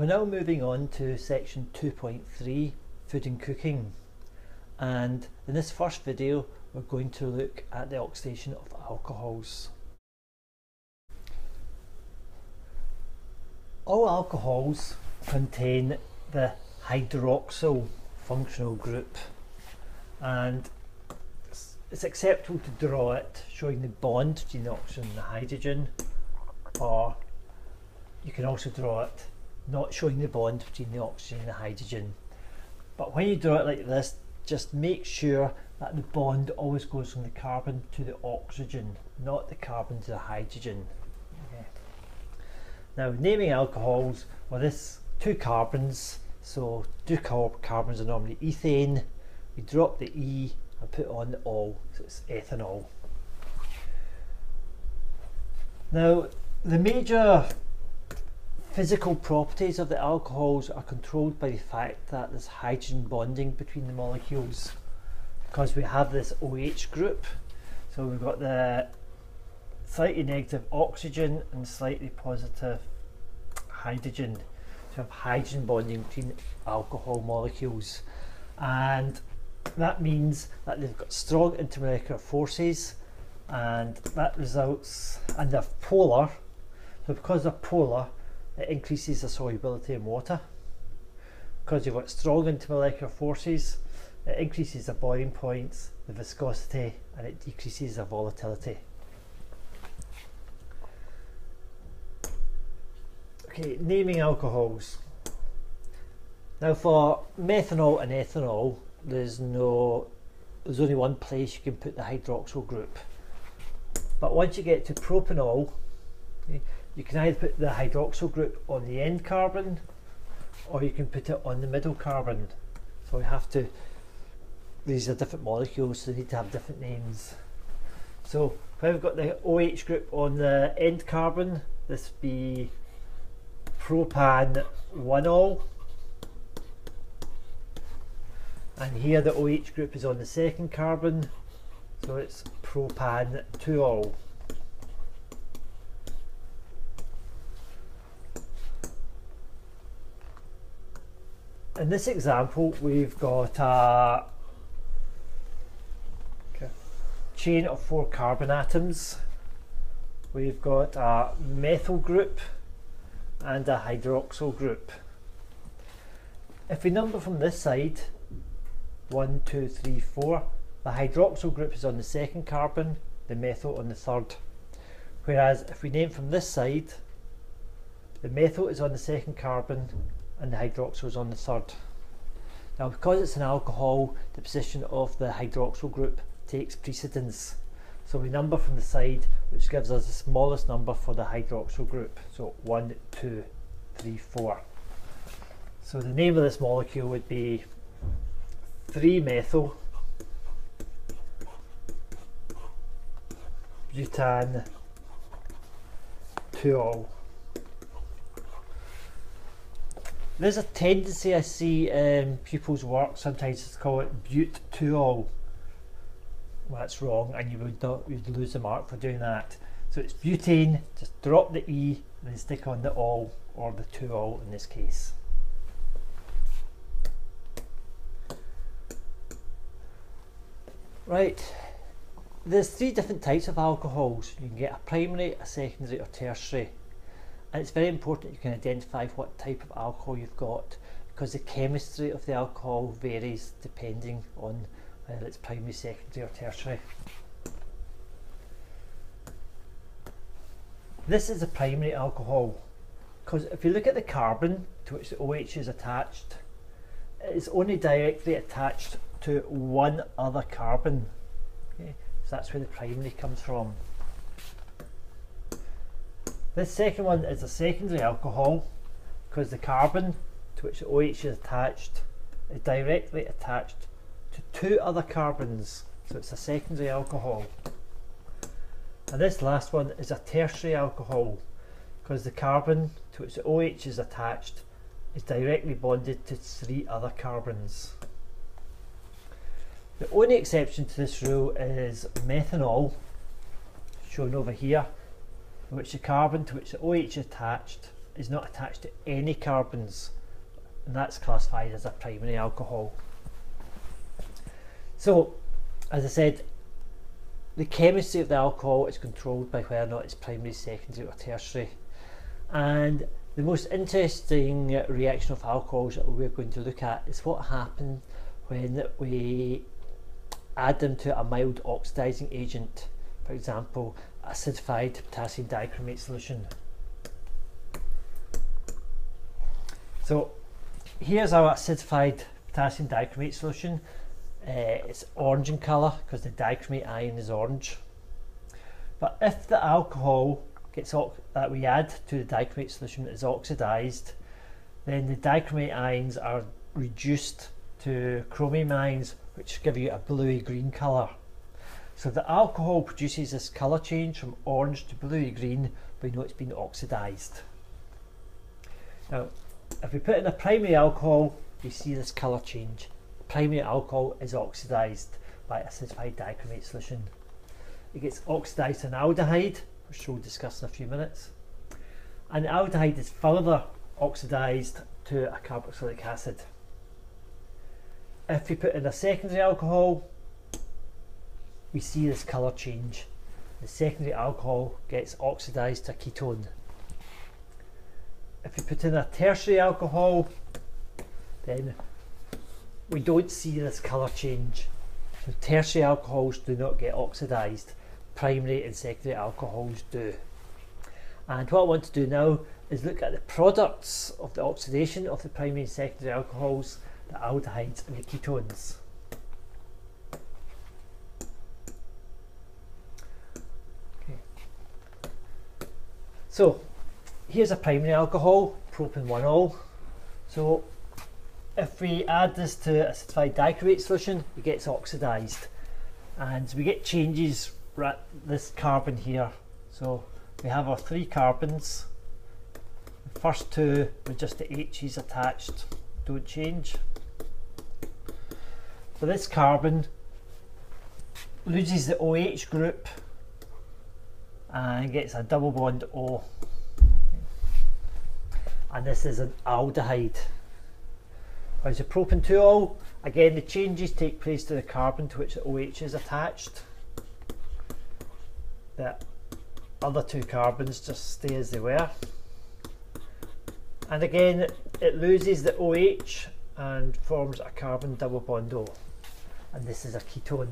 We're now moving on to section 2.3 food and cooking and in this first video we're going to look at the oxidation of alcohols. All alcohols contain the hydroxyl functional group and it's acceptable to draw it showing the bond between the oxygen and the hydrogen or you can also draw it not showing the bond between the oxygen and the hydrogen. But when you draw it like this, just make sure that the bond always goes from the carbon to the oxygen, not the carbon to the hydrogen. Okay. Now, naming alcohols, well, this two carbons, so two carbons are normally ethane. We drop the E and put on the O, so it's ethanol. Now, the major physical properties of the alcohols are controlled by the fact that there's hydrogen bonding between the molecules. Because we have this OH group so we've got the slightly negative oxygen and slightly positive hydrogen. So we have hydrogen bonding between alcohol molecules. And that means that they've got strong intermolecular forces and that results and they're polar. So because they're polar it increases the solubility in water. Because you've got strong intermolecular forces, it increases the boiling points, the viscosity, and it decreases the volatility. Okay, naming alcohols. Now for methanol and ethanol, there's no, there's only one place you can put the hydroxyl group. But once you get to propanol, okay, you can either put the hydroxyl group on the end carbon or you can put it on the middle carbon. So we have to, these are different molecules so they need to have different names. So if I've got the OH group on the end carbon, this be propan 1-ol. And here the OH group is on the second carbon, so it's propan 2-ol. In this example, we've got a chain of four carbon atoms. We've got a methyl group and a hydroxyl group. If we number from this side, one, two, three, four, the hydroxyl group is on the second carbon, the methyl on the third. Whereas if we name from this side, the methyl is on the second carbon and the hydroxyl is on the third. Now because it's an alcohol, the position of the hydroxyl group takes precedence. So we number from the side, which gives us the smallest number for the hydroxyl group. So 1, 2, 3, 4. So the name of this molecule would be 3-methyl butan 2-ol. There's a tendency I see um, in people's work sometimes to call it but to all. Well, that's wrong, and you would not you'd lose the mark for doing that. So it's butane. Just drop the e, and then stick on the all or the to all in this case. Right, there's three different types of alcohols. You can get a primary, a secondary or tertiary and it's very important you can identify what type of alcohol you've got because the chemistry of the alcohol varies depending on whether it's primary, secondary or tertiary. This is a primary alcohol because if you look at the carbon to which the OH is attached, it's only directly attached to one other carbon. Okay? So that's where the primary comes from. This second one is a secondary alcohol because the carbon to which the OH is attached is directly attached to two other carbons, so it's a secondary alcohol. And this last one is a tertiary alcohol because the carbon to which the OH is attached is directly bonded to three other carbons. The only exception to this rule is methanol, shown over here, which the carbon to which the OH is attached is not attached to any carbons and that's classified as a primary alcohol. So, as I said, the chemistry of the alcohol is controlled by whether or not it's primary, secondary or tertiary. And the most interesting reaction of alcohols that we're going to look at is what happens when we add them to a mild oxidizing agent, for example, acidified potassium dichromate solution. So here's our acidified potassium dichromate solution. Uh, it's orange in colour because the dichromate ion is orange. But if the alcohol gets that we add to the dichromate solution is oxidized, then the dichromate ions are reduced to chromium ions, which give you a bluey green colour. So the alcohol produces this colour change from orange to bluey green, you know it's been oxidized. Now, if we put in a primary alcohol, we see this colour change. Primary alcohol is oxidized by acidified dichromate solution. It gets oxidized in aldehyde, which we'll discuss in a few minutes. And the aldehyde is further oxidized to a carboxylic acid. If we put in a secondary alcohol, we see this colour change. The secondary alcohol gets oxidized to ketone. If we put in a tertiary alcohol, then we don't see this colour change. So tertiary alcohols do not get oxidized primary and secondary alcohols do. And what I want to do now is look at the products of the oxidation of the primary and secondary alcohols, the aldehydes and the ketones. So here's a primary alcohol, propane 1-ol. So if we add this to a acidified dichromate solution, it gets oxidized and we get changes at this carbon here. So we have our three carbons. The first two with just the H's attached don't change. But this carbon loses the OH group and gets a double bond O. And this is an aldehyde. Whereas a propane 2-ol, again the changes take place to the carbon to which the OH is attached the other two carbons just stay as they were. And again, it loses the OH and forms a carbon double bond O. And this is a ketone.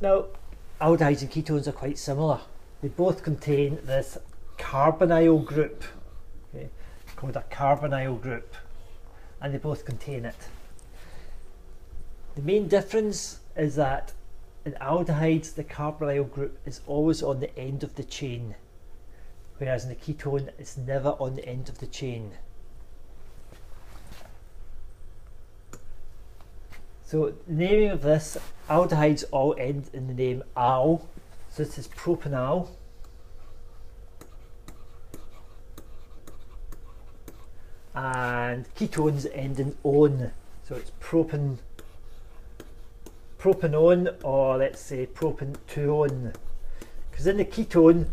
Now, aldehydes and ketones are quite similar. They both contain this carbonyl group, okay, called a carbonyl group, and they both contain it. The main difference is that in aldehydes, the carbonyl group is always on the end of the chain, whereas in the ketone, it's never on the end of the chain. So naming of this, aldehydes all end in the name al, so this is propanal. And ketones end in on, so it's propan propanone or let's say propan because in the ketone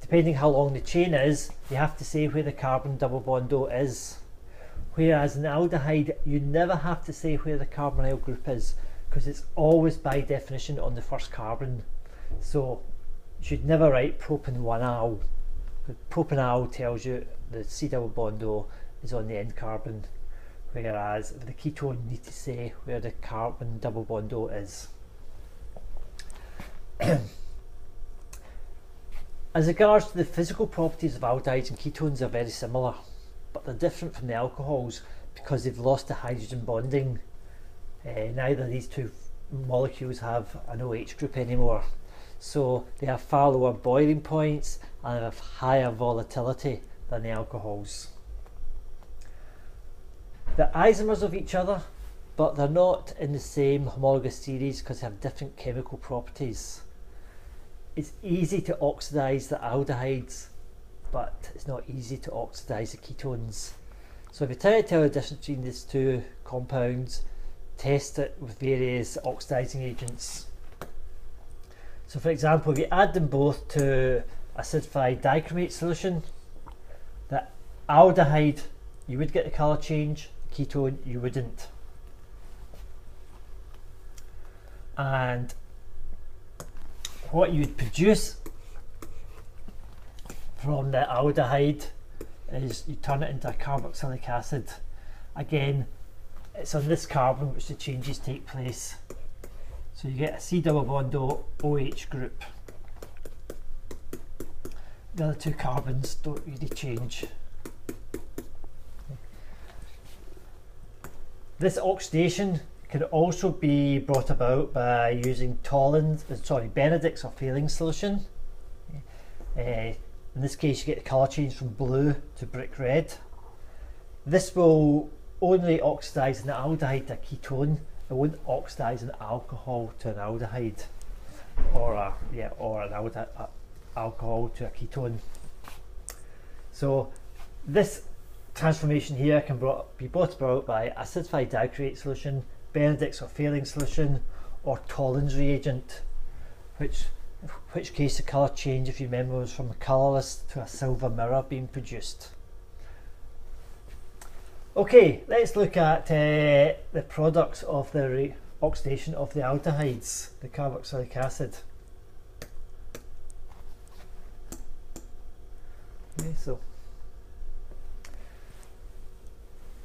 depending how long the chain is you have to say where the carbon double bond is whereas in aldehyde you never have to say where the carbonyl group is because it's always by definition on the first carbon. So you should never write propan 1al propanal tells you the C double bond O is on the end carbon. Whereas with the ketone you need to say where the carbon double bond O is. As regards to the physical properties of aldehydes and ketones are very similar, but they're different from the alcohols because they've lost the hydrogen bonding. Uh, neither of these two molecules have an OH group anymore. So they have far lower boiling points and have higher volatility than the alcohols. They're isomers of each other, but they're not in the same homologous series because they have different chemical properties. It's easy to oxidize the aldehydes, but it's not easy to oxidize the ketones. So if you try to tell the difference between these two compounds, test it with various oxidizing agents. So for example, if you add them both to acidified dichromate solution. The aldehyde, you would get the colour change, the ketone, you wouldn't. And what you'd produce from the aldehyde is you turn it into a carboxylic acid. Again, it's on this carbon which the changes take place. So you get a C double bond OH group. The other two carbons don't really change. This oxidation can also be brought about by using Tollens, uh, sorry, Benedict's or Fehling solution. Uh, in this case you get the colour change from blue to brick red. This will only oxidise an aldehyde to a ketone. It won't oxidise an alcohol to an aldehyde or a, yeah, or an aldehyde, alcohol to a ketone. So this transformation here can brought, be brought about by acidified dichromate solution, Benedict's or Fehling solution, or Tollens reagent, which which case the colour change, if you remember, was from a colourless to a silver mirror being produced. Okay, let's look at uh, the products of the oxidation of the aldehydes, the carboxylic acid. Okay, so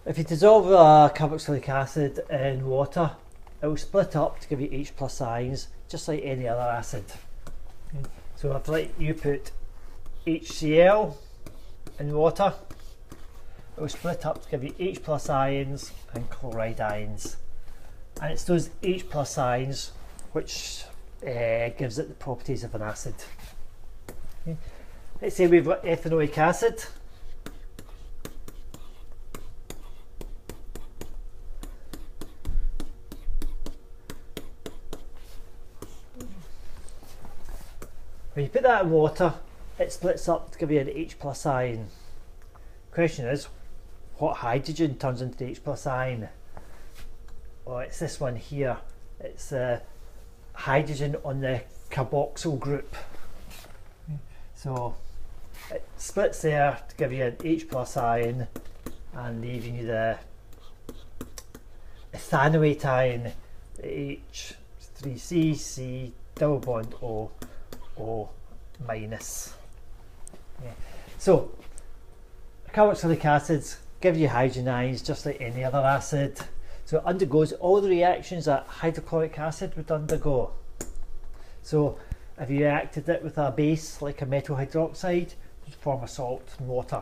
if you dissolve a carboxylic acid in water, it will split up to give you H plus ions, just like any other acid. So if like you put HCl in water, it will split up to give you H plus ions and chloride ions. And it's those H plus ions which uh, gives it the properties of an acid. Okay. Let's say we've got ethanoic acid. When you put that in water, it splits up to give you an H plus ion. Question is, what hydrogen turns into the H plus ion? Well, it's this one here. It's uh, hydrogen on the carboxyl group. So it splits there to give you an H plus ion and leaving you the ethanoate ion, H3C, C double bond O, O minus. Yeah. So, carboxylic acids give you hydrogen ions just like any other acid. So it undergoes all the reactions that hydrochloric acid would undergo. So if you reacted it with a base like a metal hydroxide, you'd form a salt and water.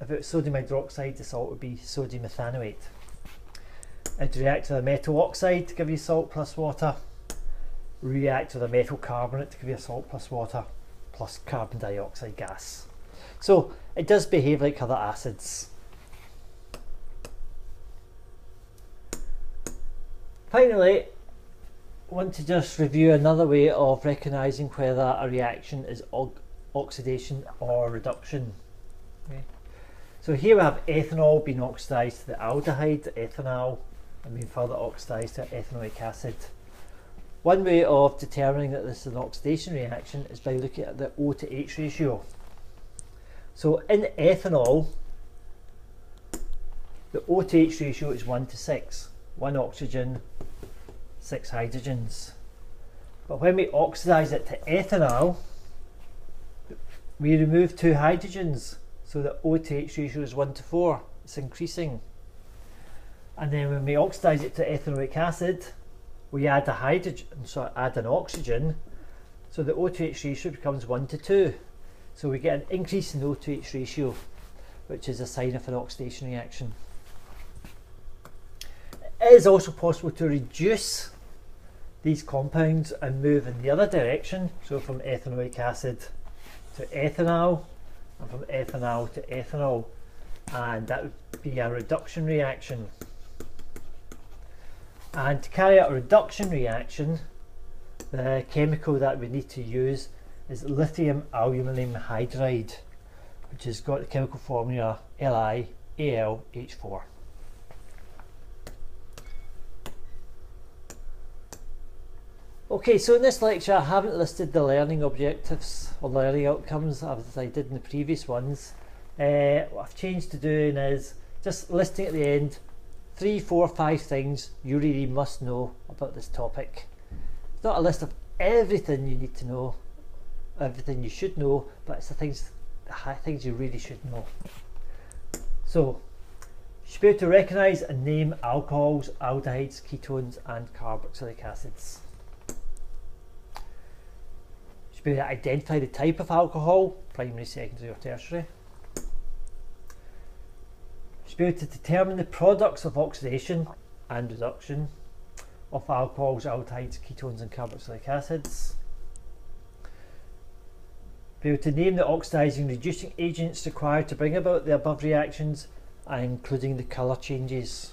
If it was sodium hydroxide, the salt would be sodium ethanoate. It'd react with a metal oxide to give you salt plus water. React with a metal carbonate to give you a salt plus water plus carbon dioxide gas. So it does behave like other acids. Finally, I want to just review another way of recognising whether a reaction is oxidation or reduction. Okay. So here we have ethanol being oxidized to the aldehyde, ethanal, and being further oxidized to ethanoic acid. One way of determining that this is an oxidation reaction is by looking at the O to H ratio. So in ethanol, the O to H ratio is 1 to 6. 1 oxygen, 6 hydrogens. But when we oxidize it to ethanal, we remove two hydrogens, so the O to H ratio is 1 to 4. It's increasing. And then when we oxidize it to ethanoic acid, we add a hydrogen, so add an oxygen, so the O to H ratio becomes 1 to 2. So we get an increase in the O to H ratio, which is a sign of an oxidation reaction. It is also possible to reduce these compounds and move in the other direction, so from ethanoic acid to ethanal and from ethanal to ethanol and that would be a reduction reaction. And to carry out a reduction reaction the chemical that we need to use is lithium aluminium hydride which has got the chemical formula LiAlH4. Okay, so in this lecture I haven't listed the learning objectives or learning outcomes as I did in the previous ones. Uh, what I've changed to doing is just listing at the end three, four, five things you really must know about this topic. It's not a list of everything you need to know, everything you should know, but it's the things, the things you really should know. So, you should be able to recognise and name alcohols, aldehydes, ketones and carboxylic acids You should be able to identify the type of alcohol, primary, secondary or tertiary. Be able to determine the products of oxidation and reduction of alcohols, aldehydes, ketones and carboxylic acids. Be able to name the oxidizing reducing agents required to bring about the above reactions including the colour changes.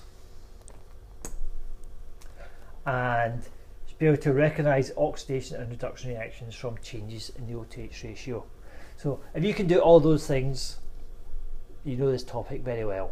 And be able to recognise oxidation and reduction reactions from changes in the O to H ratio. So if you can do all those things, you know this topic very well.